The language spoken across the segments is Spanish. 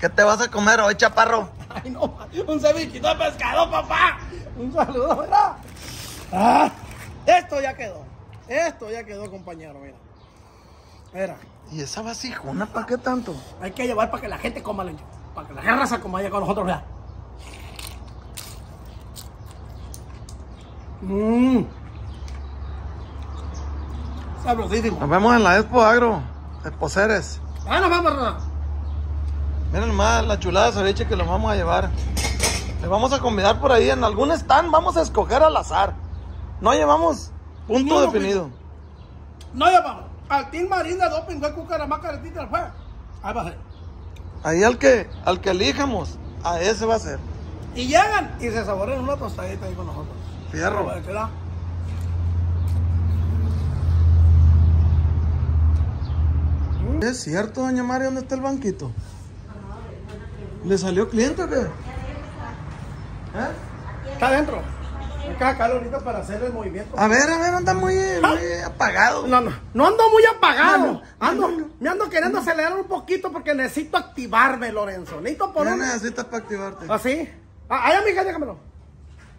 ¿Qué te vas a comer hoy, chaparro? Ay, no, un cevichito de pescado, papá. Un saludo, ¿verdad? Ah, esto ya quedó. Esto ya quedó, compañero, mira. Mira, ¿Y esa vasijona para qué tanto? hay que llevar para que la gente coma leño. Para que la raza coma allá con nosotros, ¿verdad? Mmm. Sabrosísimo. Nos vemos en la Expo Agro, Expo Ceres. Ah, nos vamos, raza. Miren más la chulada de ceviche que los vamos a llevar. Le vamos a convidar por ahí en algún stand, vamos a escoger al azar. No llevamos punto No, definido. No llevamos. Al Team Marina, Doping, Güey, Cucaramaca, Caretita, fue. Ahí va a ser. Ahí al que, al que elijamos, a ese va a ser. Y llegan y se saborean una tostadita ahí con nosotros. Fierro. ¿Es cierto, doña María, dónde está el banquito? ¿Le salió cliente o qué? ¿Eh? Está adentro. Acá, acá ahorita para hacer el movimiento. A ver, a ver, anda muy, muy apagado. No, no, no ando muy apagado. No, no, ando, no, me ando queriendo acelerar un poquito porque necesito activarme, Lorenzo. Necesito ¿Qué poner. necesitas para activarte? ¿Así? Ah, ay, amiga, déjamelo.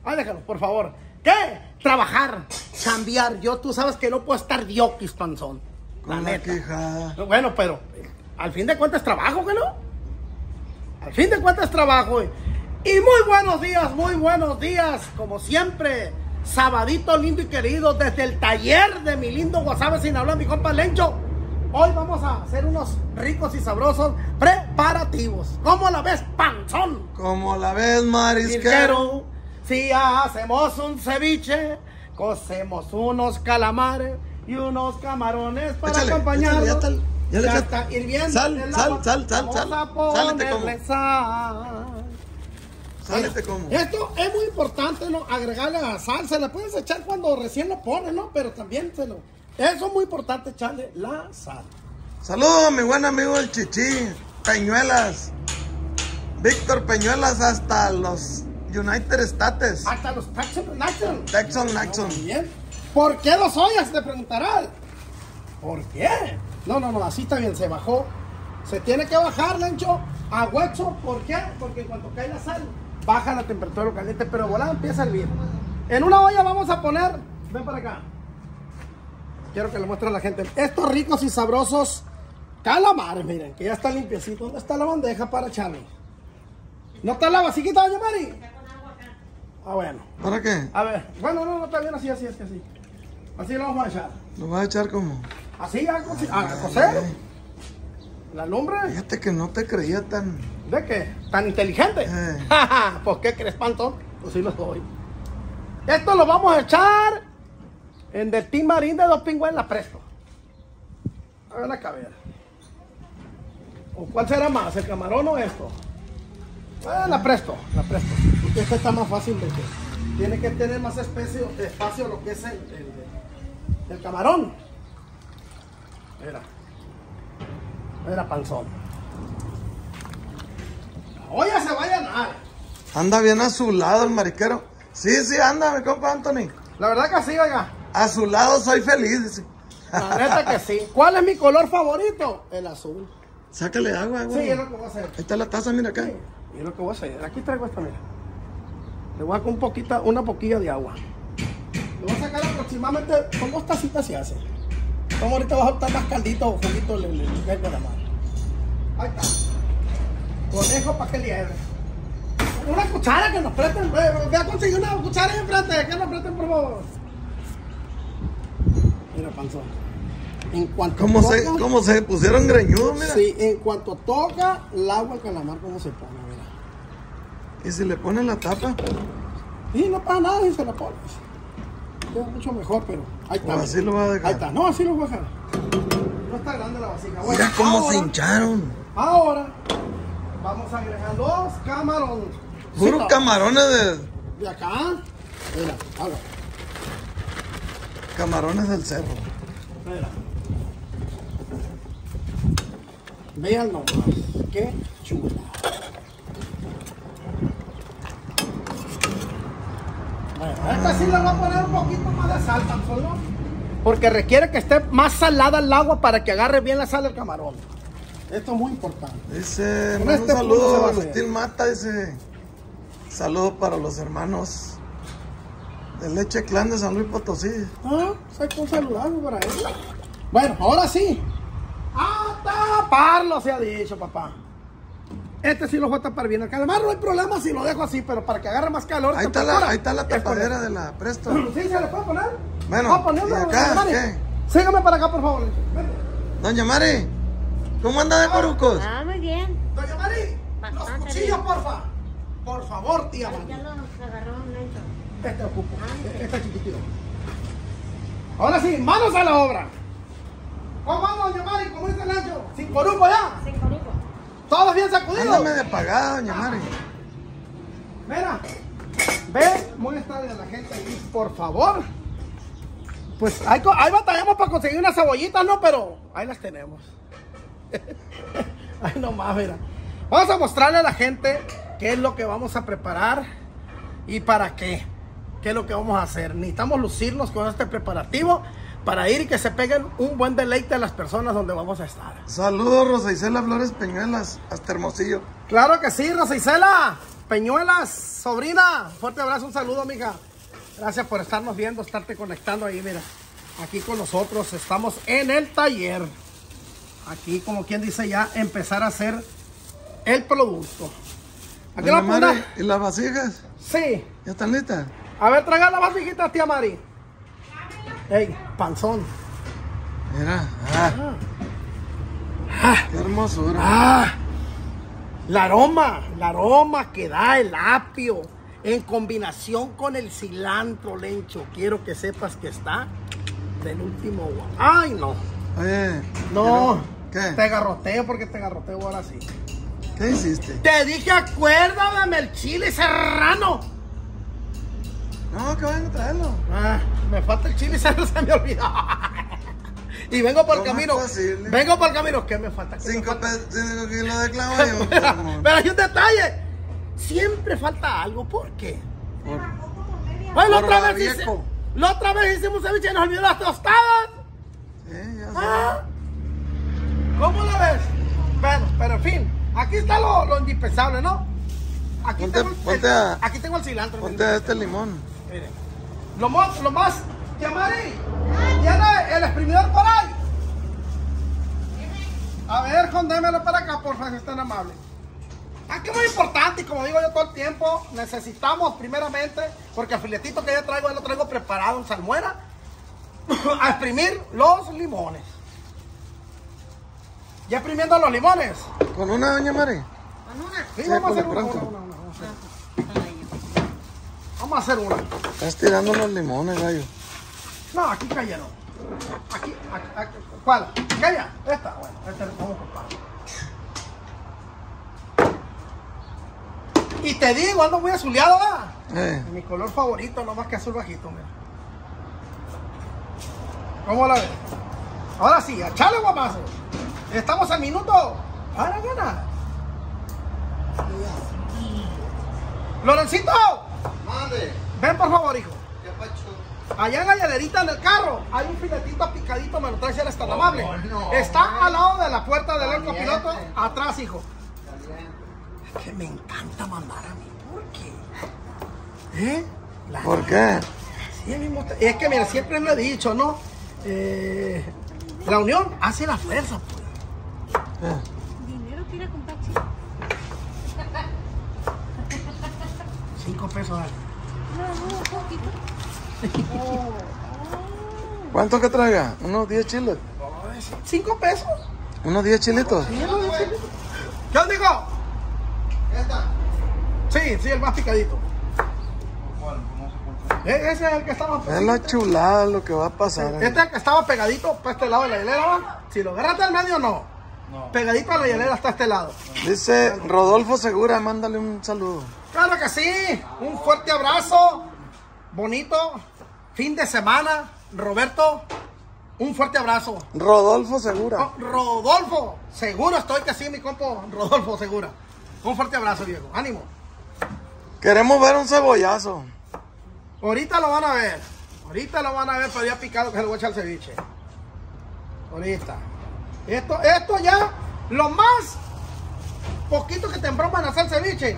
Ay, déjalo, por favor. ¿Qué? Trabajar, cambiar. Yo, tú sabes que no puedo estar diokis, panzón. La Con la neta. Bueno, pero al fin de cuentas trabajo, ¿que no? Al fin de cuentas trabajo. Y y muy buenos días, muy buenos días. Como siempre, sabadito lindo y querido, desde el taller de mi lindo Guasave sin hablar, mi compa Lencho. Hoy vamos a hacer unos ricos y sabrosos preparativos. ¿Cómo la ves, panzón? Como la ves, marisquero. Si hacemos un ceviche, cocemos unos calamares y unos camarones para échale, ya está- ya le Ya echaste. está hirviendo Sal, el sal, agua. sal, sal, Vamos sal. a Sálete como. sal. Sálete como. Esto es muy importante, ¿no? Agregarle la sal. Se la puedes echar cuando recién lo pones, ¿no? Pero también se lo... Eso es muy importante, echarle la sal. Saludos a mi buen amigo el Chichi, Peñuelas. Víctor Peñuelas hasta los United States. Hasta los Texan National. Texan, Naxon. Muy bien. ¿Por qué los ollas? Te preguntarán. ¿Por qué? No, no, no, así está bien, se bajó. Se tiene que bajar, Lencho, a hueso. ¿Por qué? Porque en cuanto cae la sal, baja la temperatura lo caliente, pero volada empieza a hervir. En una olla vamos a poner, ven para acá. Quiero que le muestre a la gente. Estos ricos y sabrosos calamares, miren, que ya está limpiecito. ¿Dónde está la bandeja para echarle? ¿No está la vasijita, doña Mari? Ah, bueno. ¿Para qué? A ver, bueno, no, no está bien así, así, es que así. Así lo vamos a echar. Lo vas a echar como. Así, a, coci- a cocer. La lumbre. Fíjate que no te creía tan. ¿De qué? ¿Tan inteligente? Eh. ¿Por qué crees, Pantón? Pues sí lo soy. Esto lo vamos a echar en del Team Marín de dos pingües la presto. A ver la cabeza. ¿O cuál será más, el camarón o esto? Ah, la presto, la presto. Porque esta está más fácil de que tiene que tener más espacio, espacio lo que es el, el, el camarón. Mira. Mira, panzón. La olla se va a llenar. Anda bien azulado el mariquero. Sí, sí, anda, mi compa Anthony. La verdad que sí, oiga. Azulado soy feliz. dice. La neta que sí. ¿Cuál es mi color favorito? El azul. Sácale agua, Sí, güey. es lo que voy a hacer. Ahí está la taza, mira acá. Y es lo que voy a hacer. Aquí traigo esta, mira. Le voy a dar un poquita, una poquilla de agua. Le voy a sacar aproximadamente, con dos tacitas se hace. Como ahorita vas a optar más caldito o juguito le, le, le la mano. Ahí está. Conejo para que liebre. Una cuchara que nos presten. Voy a conseguir una cuchara enfrente. Que nos presten, por favor. Mira, panzón. En cuanto ¿Cómo se, toca- cómo se pusieron greñudos, mira? Sí, en cuanto toca el agua al calamar, cómo se pone, mira. Y si le ponen la tapa, Y no pasa nada y se la pones. Queda mucho mejor, pero ahí está. Así lo va a dejar. Ahí está, no, así lo voy a dejar. No está grande la vasija. Bueno, mira cómo ahora, se hincharon. Ahora vamos a agregar dos camarones. Puros camarones de. De acá. Mira, ahora. Camarones del cerro. Mira. Vean nomás. Qué chula. Bueno, esta sí le voy a poner un poquito más de sal tan solo. Porque requiere que esté más salada el agua para que agarre bien la sal del camarón. Esto es muy importante. Dice, este un saludo a. Agustín Mata, dice. Saludo para los hermanos de Leche Clan de San Luis Potosí. Ah, saca un saludazo para él. Bueno, ahora sí. A taparlo se ha dicho, papá. Este sí lo voy a tapar bien. El calamar no hay problema si lo dejo así, pero para que agarre más calor. Ahí está la, ahí está la tapadera de la Presto. ¿Sí se le puede poner? Bueno, ¿Puedo ponerlo, ¿y acá, qué? Sígame para acá, por favor. Vente. Doña Mari, ¿cómo anda de corucos? Ah, muy bien. Doña Mari, los cuchillos, bien. porfa. Por favor, tía Ya Mari. los agarró un lento. Este ocupo. Ah. Este chiquitito. Ahora sí, manos a la obra. ¿Cómo vamos, doña Mari? ¿Cómo dice el ancho? Sin coruco ya. Sin coruco. Todos bien sacudidos. Ándame de pagada, doña Mari. Mira, ve, muéstrale a la gente aquí, por favor. Pues ahí, ahí batallamos para conseguir unas cebollitas, ¿no? Pero ahí las tenemos. Ay, nomás, mira. Vamos a mostrarle a la gente qué es lo que vamos a preparar y para qué. ¿Qué es lo que vamos a hacer? Necesitamos lucirnos con este preparativo para ir y que se peguen un buen deleite a las personas donde vamos a estar. Saludos, Rosa Isela Flores Peñuelas, hasta Hermosillo. Claro que sí, Rosa Isela. Peñuelas, sobrina. Fuerte abrazo, un saludo, amiga. Gracias por estarnos viendo, estarte conectando ahí, mira. Aquí con nosotros estamos en el taller. Aquí, como quien dice ya, empezar a hacer el producto. Aquí la pura. ¿y las vasijas? Sí. ¿Ya están listas? A ver, traga la vasijita, tía Mari. Ey, panzón. Mira, ah, Ah. qué hermosura. Ah, la aroma, la aroma que da el apio en combinación con el cilantro, Lencho. Quiero que sepas que está del último. Ay, no. Oye, No. ¿qué? Te garroteo porque te garroteo ahora sí. ¿qué hiciste? Te dije, acuérdame el chile serrano. No, que vayan a traerlo. Ah, me falta el chile serrano, se me olvidó. y vengo por el ¿Cómo es camino. Vengo por el camino. ¿Qué me falta? ¿Qué me Cinco, falta? pe- cinco kilos de clavo y poco. Pero hay un detalle. Siempre falta algo. ¿Por qué? Por- Bueno, la Por otra, vez hice- la otra vez hicimos ceviche y nos olvidó las tostadas. Sí, ya sé. Ah, ¿Cómo lo ves? Bueno, pero en fin, aquí está lo, lo indispensable, ¿no? Aquí, Ponte- tengo, el, ponte a- aquí tengo el cilantro. Ponte este limón. Miren. Lo, mo- lo más, Yamari, ¿tiene el exprimidor por ahí? A ver, condémelo para acá, por favor, si es tan amable. Aquí es muy importante y como digo yo todo el tiempo, necesitamos primeramente, porque el filetito que yo traigo, yo lo traigo preparado en salmuera, a exprimir los limones. Ya exprimiendo los limones. ¿Con una, doña Mari? Con una. Sí, Sí, vamos a hacer una, una, una, una, vamos a hacer- Vamos a una. Estás tirando los limones, gallo. No, aquí cayeron. Aquí, aquí, aquí. ¿Cuál? ¿Aquella? Esta. Bueno, esta le pongo compadre. Y te digo, ando muy azuleado, ¿verdad? Eh, Mi color favorito, no más que azul bajito, mira. ¿Cómo la ves? Ahora sí, echale guapazo. Estamos al minuto. Para ganar. Lorencito, Mande. ven por favor, hijo. ¿Qué pacho? Allá en la hielerita en el carro hay un filetito picadito, me lo traes, eres tan amable. no, Está al lado de la puerta del arco piloto, atrás, hijo. Es que me encanta mandar a mí. ¿Por qué? ¿Eh? La- ¿Por qué? Sí, mismo te- es que mira, siempre lo he dicho, ¿no? Eh, la unión hace la fuerza, pues. Eh, Dinero quiere comprar chico. Cinco pesos dale. No, no, un poquito. Oh, ¿Cuánto que traiga? ¿Unos 10 chiles? ¿Cinco pesos? ¿Unos 10 chilitos? ¿Qué os digo? Sí, sí, el más picadito. E- Ese es el que estaba Es la chulada lo que va a pasar. Este es el que estaba pegadito para este lado de la hielera. Si lo agarraste al medio, no. Pegadito a la hielera hasta este lado. Dice Rodolfo Segura, mándale un saludo. Claro que sí. Un fuerte abrazo. Bonito. Fin de semana. Roberto, un fuerte abrazo. Rodolfo Segura. Oh, Rodolfo, seguro estoy que sí, mi compo. Rodolfo, segura. Un fuerte abrazo, viejo. Ánimo. Queremos ver un cebollazo. Ahorita lo van a ver. Ahorita lo van a ver, pero ya picado que se lo voy a echar al ceviche. Ahorita. Esto, esto ya Lo más poquito que te embroman a hacer ceviche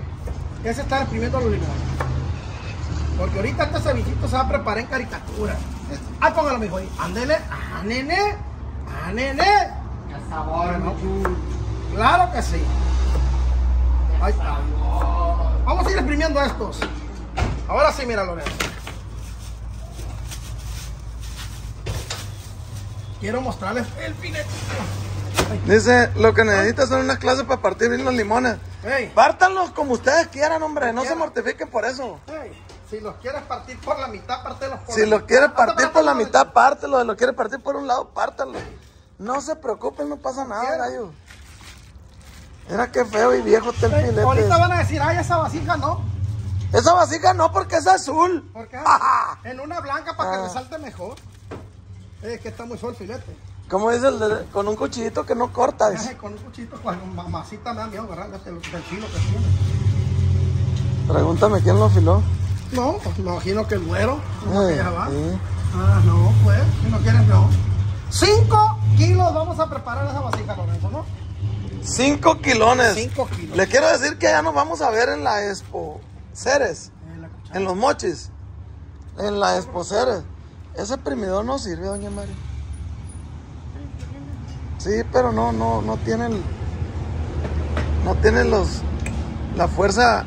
es estar exprimiendo los limones. Porque ahorita este cevichito se va a preparar en caricatura. Ah, póngalo, mijo ahí. Ándele. Ah, nene. Ah, nene. Qué sabor. Michu. Claro que sí. Ahí está. Vamos a ir exprimiendo estos. Ahora sí, mira, Lorenzo. Quiero mostrarles el filete. Dice, lo que necesitas son unas clases para partir bien los limones. Ey, Pártanlos como ustedes quieran, hombre. No se mortifiquen por eso. si los quieres partir por la mitad, pártelos por Si la los mitad. quieres partir por la mitad, pártelo. Si los quieres partir por un lado, pártalo. No se preocupen, no pasa nada, Quiero. gallo. Era que feo y viejo está el Ey, filete. Ahorita van a decir, ay, esa vasija no. Esa vasija no, porque es azul. ¿Por qué? En una blanca para que Ah. resalte mejor. Es que está muy feo el filete. Como dice el de- con un cuchillito que no corta. dice. Con un cuchito, con mamacita me da miedo agarrarle del, filo que tiene. Pregúntame quién lo afiló. No, pues me imagino que el güero. Eh, sí. Ah, no, pues, si no quieres, no. Cinco kilos vamos a preparar esa vasija, Lorenzo, ¿no? Cinco kilones. Cinco kilos. Le quiero decir que ya nos vamos a ver en la Expo Ceres, en los mochis, en la Expo Ceres. Ese primidor no sirve, doña María. Sí, pero no, no, no tiene el, no tiene los, la fuerza.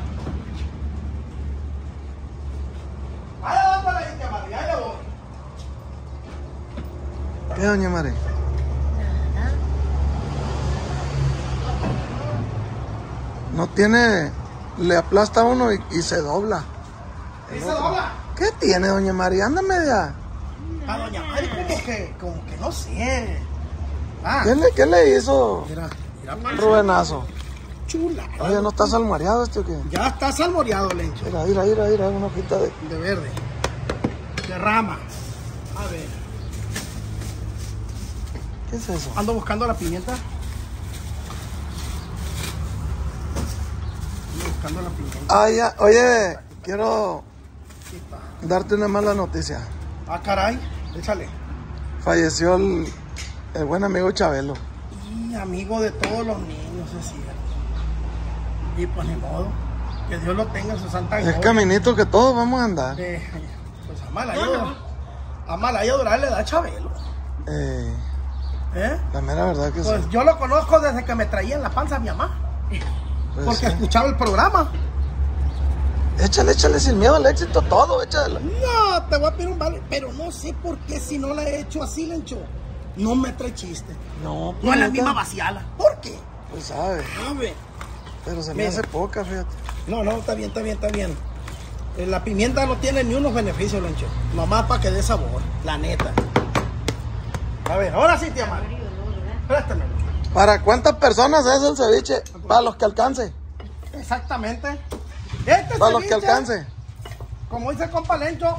¿Qué, doña María? No tiene, le aplasta uno y, y se dobla. ¿Y se dobla? ¿Qué tiene, doña María? Anda media. A doña Mari como que, como que no sé. Ah, ¿Qué le, qué le hizo mira, mira, Rubenazo? chula. Oye, ¿no estás salmoreado este o qué? Ya está salmoreado, Lencho, Mira, mira, mira, mira, una hojita de... de verde. De rama. A ver, ¿Qué es eso? ando buscando la pimienta. Ando buscando la pimienta. Ah, ya, oye, quiero está. darte una mala noticia. Ah, caray, échale. Falleció el, el buen amigo Chabelo. Y amigo de todos los niños, es cierto. Y pues ni modo. Que Dios lo tenga en su santa Es gloria. caminito que todos vamos a andar. Eh, pues a Malaya. A Malaya Doral le da Chabelo. Eh, ¿Eh? la mera verdad que sí. Pues yo lo conozco desde que me traía en la panza mi mamá. Pues Porque sí. escuchaba el programa. Échale, échale sin miedo al éxito todo, échale. No, te voy a pedir un vale. Pero no sé por qué si no la he hecho así, Lencho. No me trae chiste. No, No es la neta, misma vaciala. ¿Por qué? Pues sabe, A ver. pero se me Mira. hace poca, fíjate. No, no, está bien, está bien, está bien. Eh, La pimienta no tiene ni unos beneficios, Lencho. Nomás para que dé sabor, la neta. A ver, ahora sí, tía Mari. ¿Para cuántas personas es el ceviche? Para los que alcance. Exactamente. Este Para los que ceviche, alcance. Como dice compa Lencho,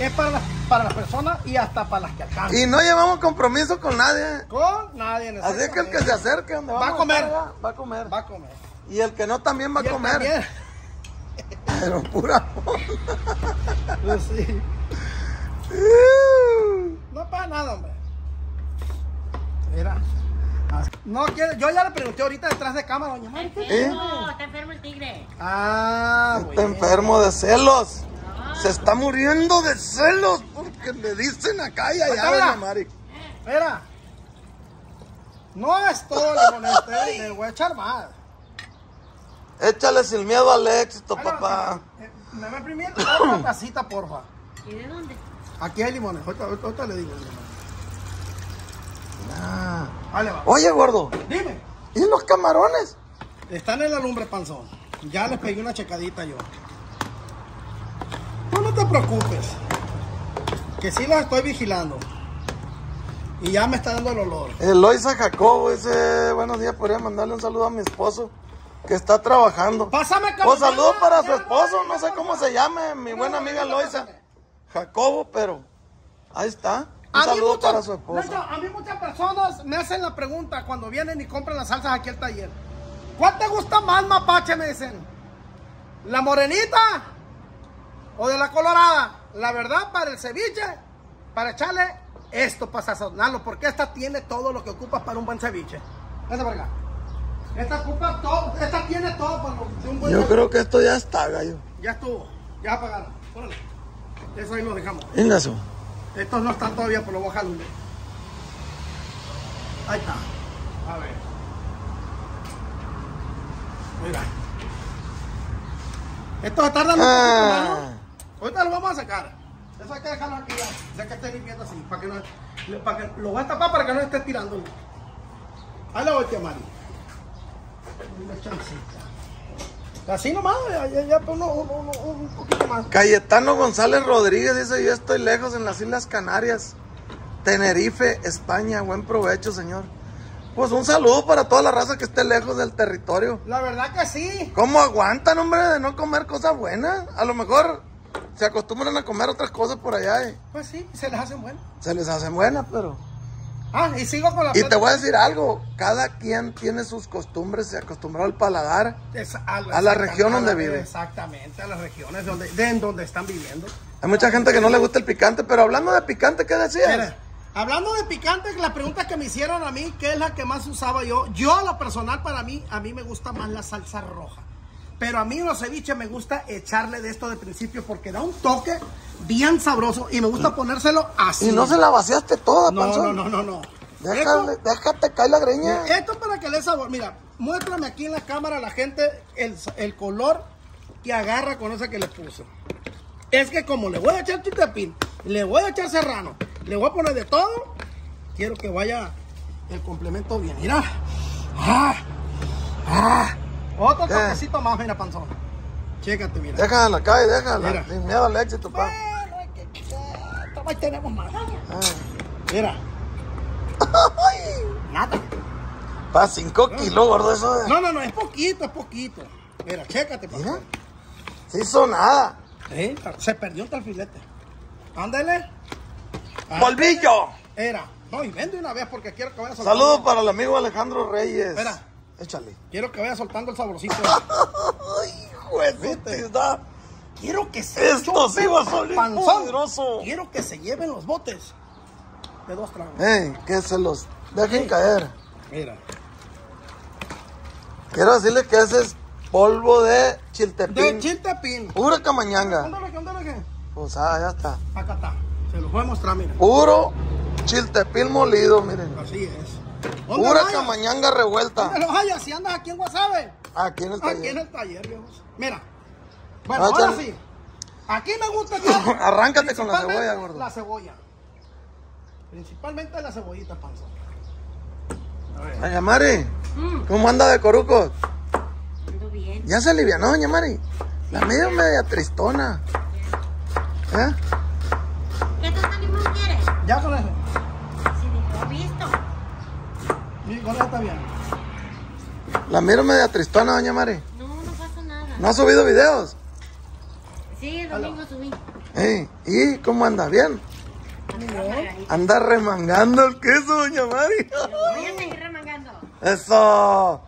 es para las, para las personas y hasta para las que alcancen. Y no llevamos compromiso con nadie. Con nadie. Así que el que se acerque donde Va vamos a comer. estar, va a comer. Va a comer. Y el que no también va a comer. también. Pero pura. Pues sí. No para nada, hombre. Mira. No quiere, yo ya le pregunté ahorita detrás de cámara, doña Mari. ¿Eh? No, está enfermo el tigre. Ah, Está bueno. enfermo de celos. Se está muriendo de celos porque le dicen acá y allá, doña mira. Mari. Mira. No es todo limón este, le voy a echar más. Échale sin miedo al éxito, papá. eh, ¿Me va a imprimir otra tacita, porfa? ¿Y de dónde? Aquí hay limones, ahorita, ahorita- ahorita le digo. Ah. Vale, va. Oye, gordo, Dime. ¿y los camarones? Están en la lumbre, panzón. Ya les pegué una checadita yo. No, te preocupes. Que sí los estoy vigilando. Y ya me está dando el olor. Eloisa Jacobo dice, buenos días, podría mandarle un saludo a mi esposo que está trabajando. Pásame, Un saludo para su esposo, no sé cómo se llame, mi buena amiga Eloisa Jacobo, pero ahí está. Un A saludo muchas- para su esposo. A mí muchas personas me hacen la pregunta cuando vienen y compran las salsas aquí al taller. ¿Cuál te gusta más, mapache? Me dicen. ¿La morenita o de la colorada? La verdad, para el ceviche, para echarle esto, para sazonarlo, porque esta tiene todo lo que ocupas para un buen ceviche. Esa para acá. Esta ocupa todo, esta tiene todo para un buen Yo creo que esto ya está, gallo. Ya estuvo, ya apagaron. Órale. Eso ahí lo dejamos. Ingaso. Estos no están todavía, pero lo voy a jalar. Ahí está. A ver. Mira. Estos tardan un poquito Ah. ¿no? Ahorita lo vamos a sacar. Eso hay que dejarlo aquí ya. Ya que esté limpiando así. Para que no. Para que, lo voy a tapar para que no esté tirando. Ahí lo voy a Mari. Una chancita. Así nomás, ya, ya, ya uno, uno, uno, un poquito más. Cayetano González Rodríguez dice, yo estoy lejos en las Islas Canarias. Tenerife, España. Buen provecho, señor. Pues un saludo para toda la raza que esté lejos del territorio. La verdad que sí. ¿Cómo aguantan, hombre, de no comer cosas buenas? A lo mejor se acostumbran a comer otras cosas por allá y Pues sí, se les hacen buenos. se les hacen buenas, pero... Ah, y sigo con la Y te voy a decir algo, cada quien tiene sus costumbres, se acostumbró al paladar. Es- a la región donde vive. Exactamente, a las regiones donde, de en donde están viviendo. Hay mucha gente que no le gusta el picante, pero hablando de picante, ¿qué decías? Mira, hablando de picante, la pregunta que me hicieron a mí, ¿qué es la que más usaba yo? Yo, a lo personal, para mí, a mí me gusta más la salsa roja. Pero a mí en los ceviches me gusta echarle de esto de principio porque da un toque bien sabroso y me gusta ponérselo así. Y no se la vaciaste toda, No, panzón. no, no, no, no. Déjale, déjate caer la greña. Esto para que le sabor. Mira, muéstrame aquí en la cámara a la gente el, el color que agarra con esa que le puso. Es que como le voy a echar chitepín, le voy a echar serrano, le voy a poner de todo, quiero que vaya el complemento bien. Mira. Ah, ah. Otro toquecito más, mira, panzón. Chécate, mira. Déjala caer, déjala. Mira. Sin miedo al éxito, pa. Todavía tenemos más. Mira. Nada. Pa, 5 kilos, gordo, eso. No, no, no, es poquito, es poquito. Mira, chécate, Mira. panzón. Se hizo nada. Sí, se perdió el filete. Ándale. ¡Polvillo! Era. No, y vende una vez porque quiero que vaya soltando. Saludos para el amigo Alejandro Reyes. Espera. Échale. Quiero que vaya soltando el saborcito. Ay, tiza. quiero que se Esto sí va a salir panzón. poderoso. Quiero que se lleven los botes de dos tragos. Ey, que se los dejen caer. Mira. Quiero decirle que ese es polvo de chiltepín. De chiltepín. Pura camañanga. Ándale, ándale, Pues ah, ya está. Acá está. Se los voy a mostrar, mira. Puro chiltepín molido, miren. Así es. ¿Dónde Pura camañanga revuelta. ¿Dónde los hallas? Si andas aquí en Guasave. Aquí en el Aquí en taller. el taller, viejos. Mira. Bueno, Ah, ahora chale. sí. Aquí me gusta echar Arráncate con la cebolla, gordo. La cebolla. Principalmente la cebollita, panza. Doña Mari, Mm, ¿cómo anda de corucos? ando bien. Ya se alivianó, doña Mari. La medio media tristona. ¿Eh? ¿Qué tanto limón quieres? Ya con eso. Si ni lo he visto. Eso está bien. La miro media tristona, doña Mari. No, no pasa nada. ¿No ha subido videos? Sí, el domingo subí. ¿Y cómo anda? ¿Bien? Remangadita. Anda remangando el queso, doña Mari. Voy a seguir remangando. Eso.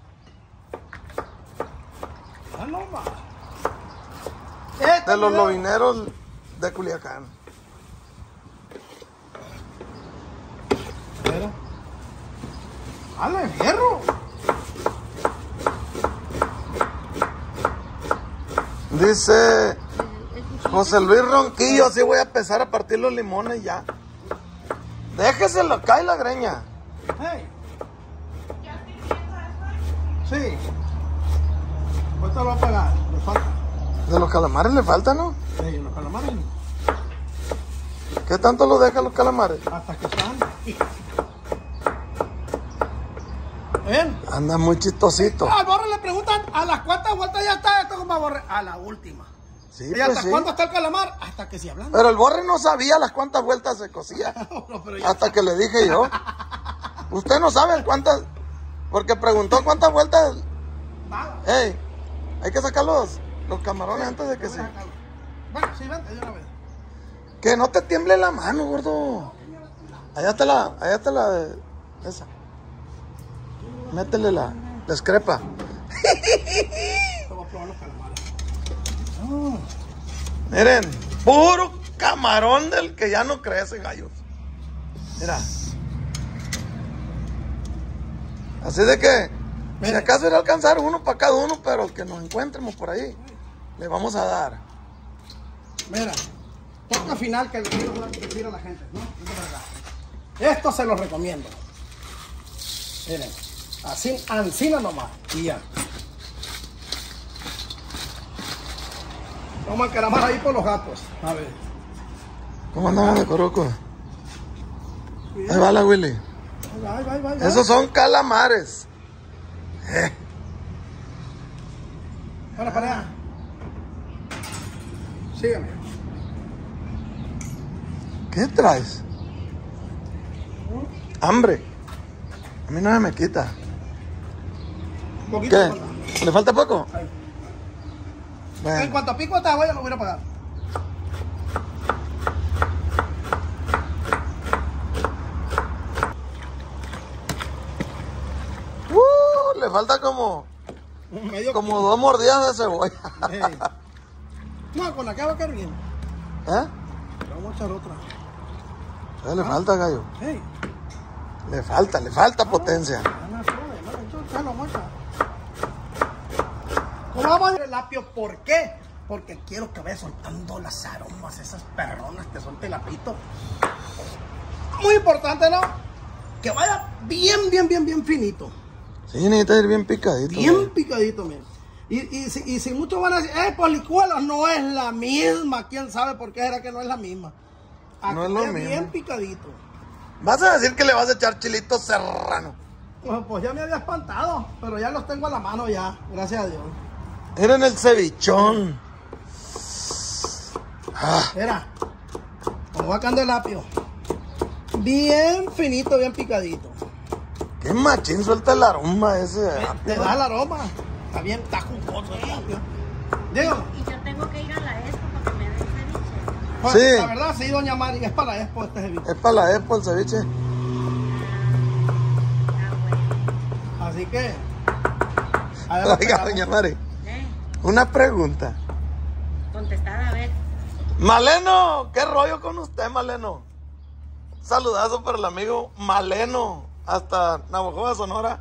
Este De los video- lobineros de Culiacán. Mira. Dale, fierro. Dice. José Luis Ronquillo, así voy a empezar a partir los limones ya. Déjeselo, cae la greña. Hey. Sí. Ahorita lo voy a pagar. Le falta. De los calamares le falta, ¿no? Sí, los calamares. ¿Qué tanto lo dejan los calamares? Hasta que están. ¿Ven? Anda muy chistosito. Al borre le preguntan a las cuantas vueltas ya está esto como a borre. A la última. Sí, ¿Y pues hasta sí. cuándo está el calamar? Hasta que se hablan. Pero el borre no sabía las cuántas vueltas se cosía. No, Hasta que le dije yo. Usted no sabe cuántas. Porque preguntó cuántas vueltas. nada. Ey, hay que sacar los, los camarones antes de que se. Bueno, sí, vente de una vez. Que no te tiemble la mano, gordo. Allá está la. Allá está la de. Esa. Métele la. La escrepa. Te voy a probar los calamares. Miren, puro camarón del que ya no crece, gallos. Mira. Así de que Si acaso irá a alcanzar uno para cada uno, pero que nos encuentremos por ahí, le vamos a dar. Mira, toca final que le quiero a la gente. Esto se lo recomiendo. Miren, así, ancina nomás. Y ya. Vamos a encaramar ahí por los gatos. A ver. ¿Cómo andamos de coroco? Ahí va la Willy. Ahí va, ahí va, ahí. Esos son calamares. Eh, Para, para allá. Sígueme. ¿Qué traes? Hambre. A mí no me quita. Poquito. ¿Qué? falta. ¿Le falta poco? Ahí. En cuanto pico esta ya lo voy a pagar. uh, le falta como, Medio como dos mordidas de cebolla. No, con la que va a quedar bien. ¿Eh? Vamos a echar otra. ¿Qué le falta, gallo? Le falta, le falta potencia. no suave, no le echo el pelo, mocha. ¿Cómo vamos a el apio? ¿Por qué? Porque quiero que vaya soltando las aromas, esas perronas que suelte el apito. Muy importante, ¿no? Que vaya bien, bien, bien, bien finito. Sí, necesita ir bien picadito. Bien picadito, mira. Y, y, si, y si muchos van a decir, eh, por licuados no es la misma. ¿Quién sabe por qué era que no es la misma? A No es lo vaya mismo. Bien picadito. Vas a decir que le vas a echar chilito serrano. Bueno, pues ya me había espantado, pero ya los tengo a la mano ya, gracias a Dios. Era en el cevichón. Ah, Mira, como va el apio. Bien finito, bien picadito. qué machín suelta el aroma ese. Te da el aroma. Está bien, está jugoso el apio. Dígame. Y yo tengo que ir a la expo para que me den ceviche. Pues, Sí. La verdad, sí, doña Mari, es para la expo este ceviche. Es para la Expo el ceviche. Ah, bueno. Así que. a Oiga, doña Mari, Eh, una pregunta. contestada, a ver. Maleno, ¿qué rollo con usted, Maleno? Saludazo para el amigo Maleno, hasta Navajo, Sonora.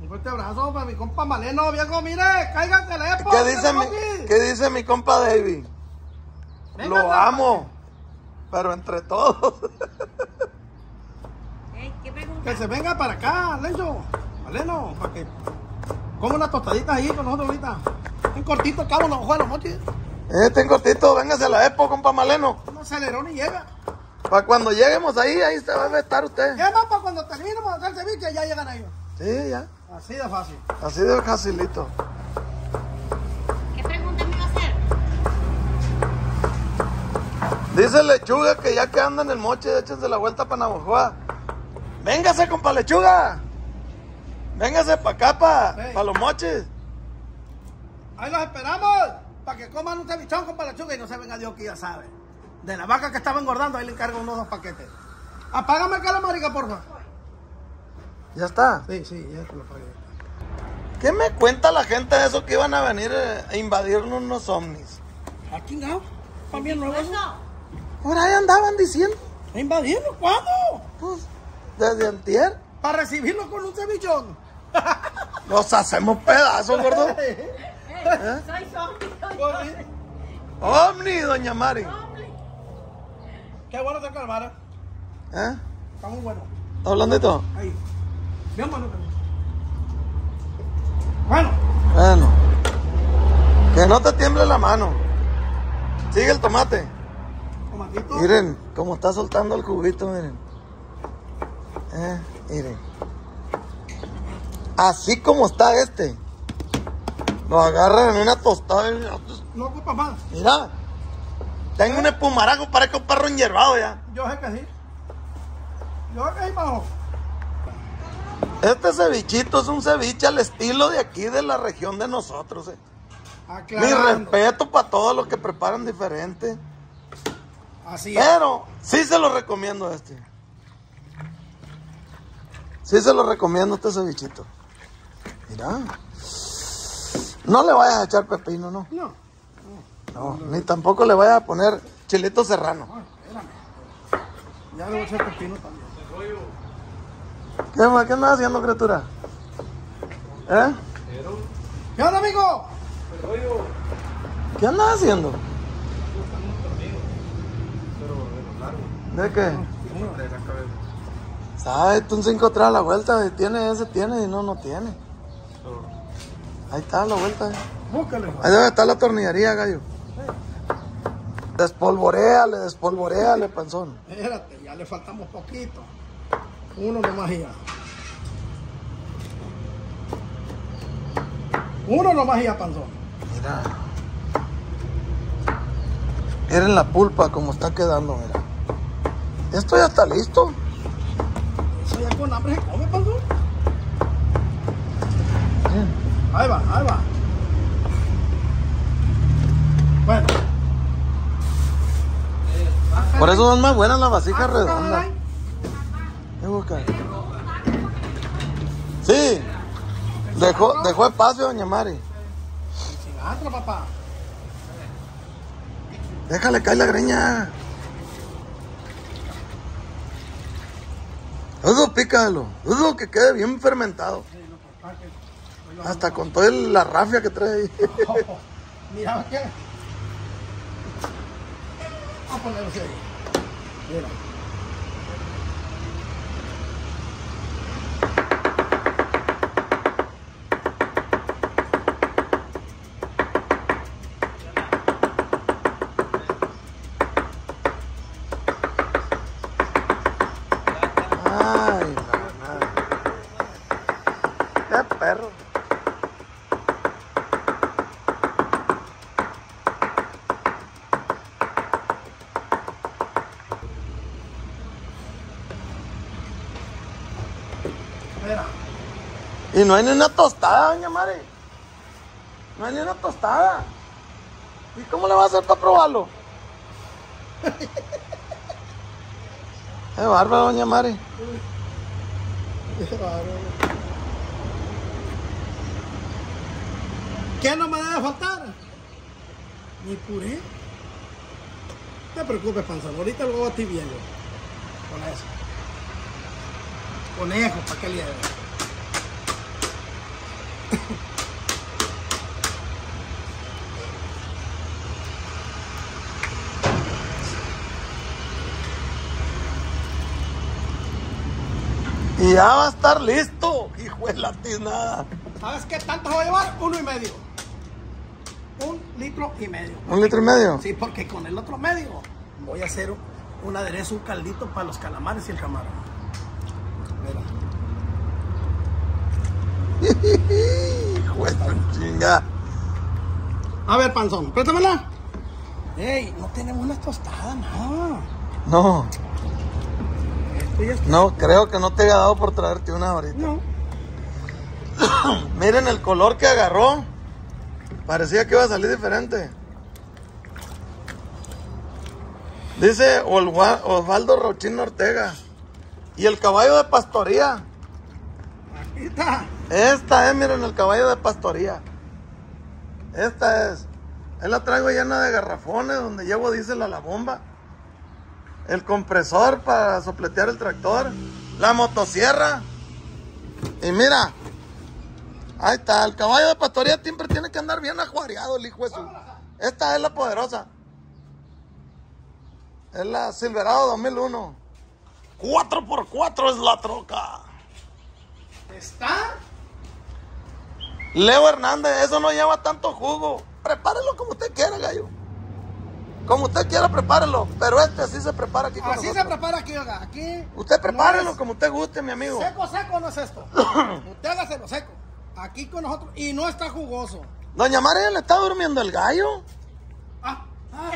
Un fuerte abrazo para mi compa Maleno, viejo, mire, la expo. ¿Qué dice, mi, aquí. ¿Qué dice mi compa David? Véngase. Lo amo, pero entre todos. ¿Qué pregunta? Que se venga para acá, Lencho. Maleno, para que coma unas tostaditas ahí con nosotros ahorita. Un cortito, cabo, los ojos de los mochis. Este en cortito, véngase a la Expo, compa Maleno. No aceleró ni llega. Para cuando lleguemos ahí, ahí se va a estar usted. Y además, para cuando terminemos de hacer ceviche, ya llegan ellos. Sí, ya. Así de fácil. Así de facilito. ¿Qué pregunta me iba a hacer? Dice Lechuga que ya que anda en el moche, échense la vuelta para Navajoa. Véngase, compa Lechuga. Véngase para acá, para Ey. los moches. Ahí los esperamos. Para que coman un cevichón con palachuga y no se venga Dios que ya sabe. De la vaca que estaba engordando, ahí le encargo unos dos paquetes. Apágame acá la marica, porfa. Ya está. Sí, sí, ya te lo pagué. ¿Qué me cuenta la gente de eso que iban a venir eh, a invadirnos unos ovnis? ¿A chingado? ¿También nuevo eso? Eso. Por ahí andaban diciendo. ¿A invadirnos? ¿Cuándo? Pues, desde antier. Para recibirlo con un cevichón. Los hacemos pedazos, gordo. Eh, Soy. Ovni, doña Mari. Zombie. Qué bueno te calmara. ¿Eh? Está muy bueno. ¿Está blandito? Ahí. Bien bueno también. Bueno, Bueno. Que no te tiemble la mano. Sigue el tomate. tomatito. Miren cómo está soltando el juguito, miren. Eh, miren. Así como está este. Lo agarran en una tostada. y- No ocupa más. Mira. Tengo un espumaraco, parezco un perro enyervado ya. Yo sé que sí. Yo sé que. Este cevichito es un ceviche al estilo de aquí, de la región de nosotros. eh. Mi respeto para todos los que preparan diferente. Así es. Pero sí se lo recomiendo este. Sí se lo recomiendo este cevichito. Mira. No le vayas a echar pepino, no. No, No, ni tampoco le vayas a poner chilito serrano. ya le voy a echar pepino también. ¿Qué, qué andas haciendo, criatura? ¿Eh? ¿Qué onda, amigo? ¿Qué andas haciendo? ¿De qué? ¿Sabes? Tú un 5 atrás a la vuelta, tiene ese, tiene, y no, no tiene. Ahí está la vuelta. Búscale. Ahí debe estar la tornillería, gallo. Despolvoreale, despolvoreale, panzón. Espérate, ya le faltamos poquito. Uno nomás ya. Uno nomás ya, panzón. Mira. Miren la pulpa como está quedando, mira. Esto ya está listo. Eso ya con hambre se come, panzón. Ahí va, ahí va. Bueno. Por eso son más buenas las vasijas Ah, redondas. ¿Qué busca? Sí. Dejó, dejó espacio, doña Mari. Cilantro, papá. Déjale caer la greña. Eso pícalo. Eso que quede bien fermentado. Hasta con toda la rafia que trae ahí. Mira, ¿qué? Vamos a ponerlo así ahí. Mira. Y no hay ni una tostada, doña Mari. No hay ni una tostada. ¿Y cómo le va a hacer para probarlo? Qué bárbaro, doña Mari. ¿Qué no me debe faltar? Ni puré. No te preocupes, panzón. Ahorita lo voy a tibiar yo. Con eso. Conejo, ¿para qué le ya va a estar listo, hijo de la tiznada. ¿Sabes qué tanto va a llevar? Uno y medio. Un litro y medio. ¿Un litro y medio? Sí, porque con el otro medio voy a hacer un aderezo, un caldito para los calamares y el camarón. Mira. Hijo de chinga. A ver, panzón, préstamela. Ey, no tenemos una tostada, nada. No. No, creo que no te había dado por traerte una ahorita. No. Miren el color que agarró. Parecía que iba a salir diferente. Dice Osvaldo Rochín Ortega. Y el caballo de pastoría. Aquí está. Esta es, miren, el caballo de pastoría. Esta es. Él la traigo llena de garrafones donde llevo diésel a la bomba. El compresor para sopletear el tractor. La motosierra. Y mira. Ahí está. El caballo de pastoría siempre tiene que andar bien ajuareado, el hijo de su. Esta es la poderosa. Es la Silverado 2001. 4x4 es la troca. Está. Leo Hernández, eso no lleva tanto jugo. Prepárelo como usted quiera, gallo. Como usted quiera, prepárelo. Pero este así se prepara aquí con Así se prepara aquí, oiga. Aquí. Usted prepárelo no como usted guste, mi amigo. Seco, seco no es esto. Usted hágaselo seco. Aquí con nosotros. Y no está jugoso. Doña María le está durmiendo el gallo. Ah, ah.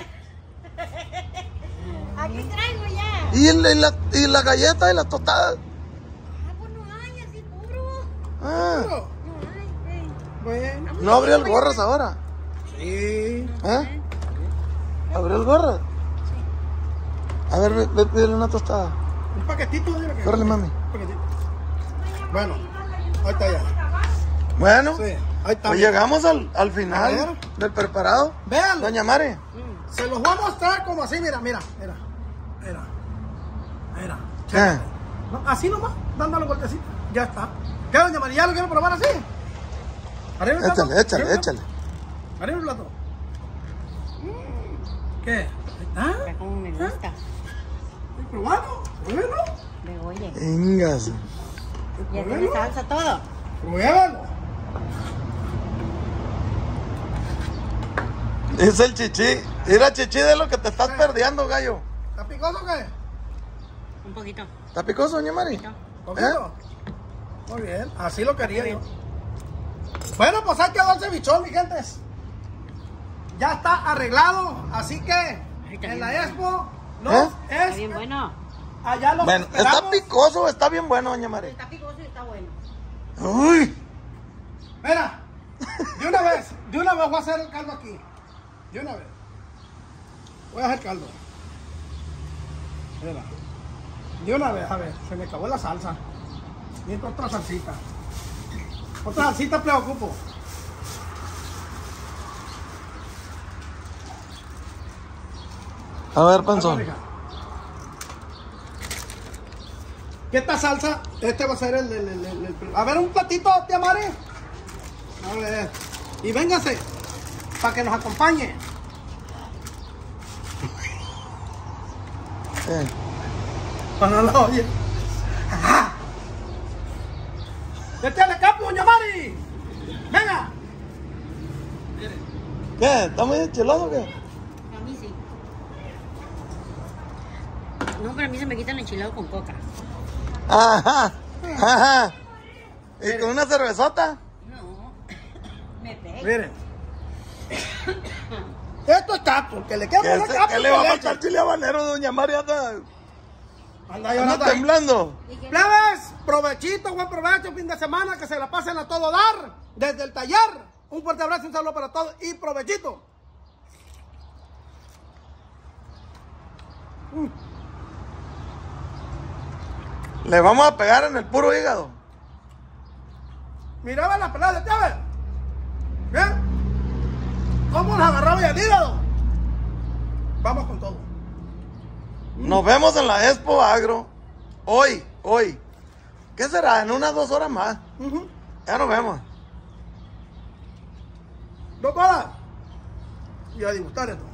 Aquí traigo ya. Y, la, y la galleta y la tostada. Ah, pues no hay, así puro. Ah, Puro. No hay, ey. Bueno. no abrió el gorras ahora. Sí. ¿Eh? ¿Abrió gorras? A ver, ve, ve, pídele una tostada. Un paquetito. dile que- Córrele, mami. Un paquetito. Bueno, ahí está ya. Bueno, Sí, ahí está. pues llegamos al, al final del preparado. Véanlo. Doña Mari. Se los voy a mostrar como así, mira, mira, mira. Mira. Mira. ¿Qué? No, así nomás, dándole vueltecita. Ya está. ¿Qué, doña María? ¿Ya lo quiero probar así? Arriba el plato. Échale, échale, Arriba el échale. Arriba el plato. ¿Qué? ¿Ah? Mira cómo me gusta. ¿Estoy probando? Pruébalo. De oye. Vengas. Ya tiene salsa todo. Pruébalo. Dice el chichi. Mira, chichi, de lo que te estás perdiendo, gallo. ¿Está picoso o qué? Un poquito. ¿Está picoso, doña Mari? poquito. ¿Poquito? Muy bien, así lo quería yo. Bueno, pues ahí quedó el cevichón, mi gente. Ya está arreglado, así que está en la expo no ¿Eh? Está es bien bueno. allá los Bueno, esperamos. está picoso, está bien bueno, doña Mari. Está picoso y está bueno. Uy. Mira, de una vez, de una vez voy a hacer el caldo aquí. De una vez. Voy a hacer caldo. Mira. De una vez, a ver, se me acabó la salsa. Necesito otra salsita. Otra salsita preocupo. A ver, panzón. ¿Qué esta salsa? Este va a ser el, el- el- el- el- A ver, un platito, tía Mari. A ver. Y véngase. Para que nos acompañe. Eh. Cuando lo oye. ¡Ajá! ¡Échale campo, doña Mari! ¡Venga! ¿Qué? ¿Está muy enchilado o qué? A mí sí. No, pero a mí se me quita el enchilado con coca. Ajá. Ajá. ¿Y con una cervezota? No. Me pega. Miren. Esto es capo, que le queda ¿Qué, poner se- capo qué le va a leche. chile habanero, doña Mari? Anda, temblando. Plebes, provechito, buen provecho, fin de semana, que se la pasen a todo dar, desde el taller. Un fuerte abrazo, un saludo para todos y provechito. Le vamos a pegar en el puro hígado. Miraba la pelada de Chávez. ¿Bien? ¿Cómo nos agarraba el hígado? Vamos con todo. Nos vemos en la Expo Agro. Hoy, hoy. ¿Qué será? En unas dos horas más. Ya nos vemos. Dos horas. Y a disgustar esto.